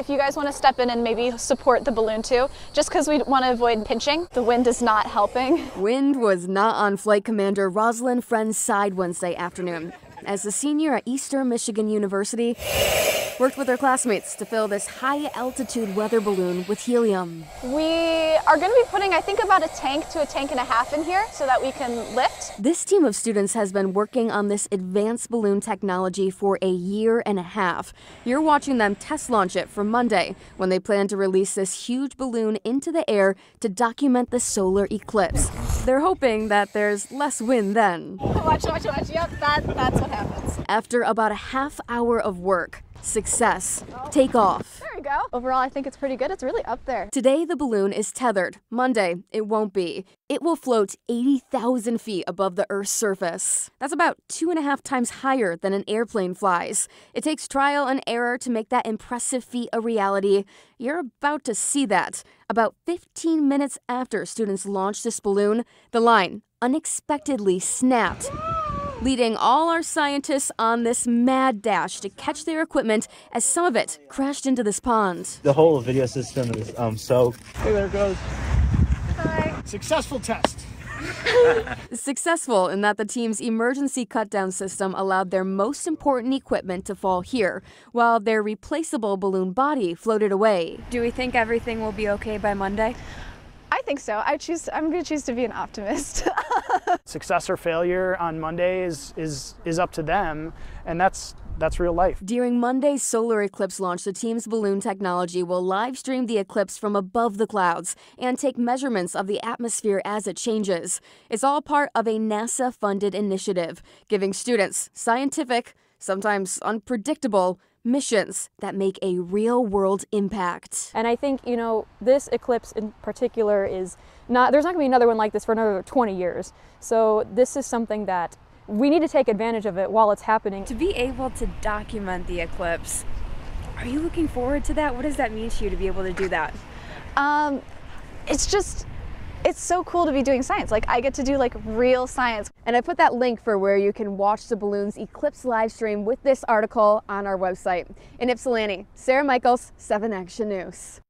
if you guys want to step in and maybe support the balloon too, just because we want to avoid pinching. The wind is not helping. Wind was not on Flight Commander Rosalind Friend's side Wednesday afternoon, as a senior at Eastern Michigan University worked with her classmates to fill this high altitude weather balloon with helium. We are going to be putting, I think, about a tank to a tank and a half in here so that we can lift. This team of students has been working on this advanced balloon technology for a year and a half. You're watching them test launch it for Monday when they plan to release this huge balloon into the air to document the solar eclipse. They're hoping that there's less wind then. Watch, watch, watch. Yep, that, that's what happens. After about a half hour of work, success, take off. There we go. Overall, I think it's pretty good. It's really up there. Today, the balloon is tethered. Monday, it won't be. It will float 80,000 feet above the Earth's surface. That's about two and a half times higher than an airplane flies. It takes trial and error to make that impressive feat a reality. You're about to see that. About 15 minutes after students launched this balloon, the line unexpectedly snapped leading all our scientists on this mad dash to catch their equipment as some of it crashed into this pond. The whole video system is um, soaked. Hey, there it goes. Hi. Successful test. Successful in that the team's emergency cutdown system allowed their most important equipment to fall here, while their replaceable balloon body floated away. Do we think everything will be okay by Monday? I think so. I choose. I'm going to choose to be an optimist. Success or failure on Monday is, is, is up to them, and that's that's real life. During Monday's solar eclipse launch, the team's balloon technology will live stream the eclipse from above the clouds and take measurements of the atmosphere as it changes. It's all part of a NASA funded initiative, giving students scientific, sometimes unpredictable, missions that make a real world impact. And I think, you know, this eclipse in particular is not, there's not gonna be another one like this for another 20 years. So this is something that we need to take advantage of it while it's happening. To be able to document the eclipse, are you looking forward to that? What does that mean to you to be able to do that? um, it's just, it's so cool to be doing science. Like I get to do like real science. And I put that link for where you can watch the balloon's eclipse live stream with this article on our website. In Ypsilanti, Sarah Michaels, 7 Action News.